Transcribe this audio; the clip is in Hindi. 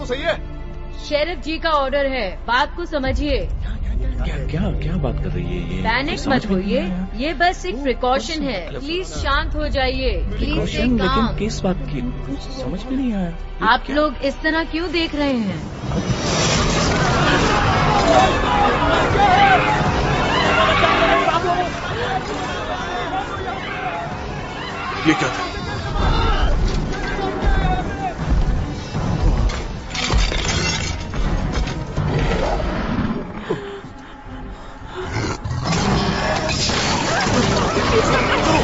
तो सही है। शेरिफ जी का ऑर्डर है। बात को समझिए। क्या क्या क्या बात कर रही है ये? पैनिक समझ मत होइए। ये बस एक प्रिकॉशन है। प्लीज़ शांत हो जाइए। प्लीज़ लेकिन काम किस बात की? कुछ समझ में नहीं आया। आप लोग इस तरह क्यों देख रहे हैं? ये क्या था? It's not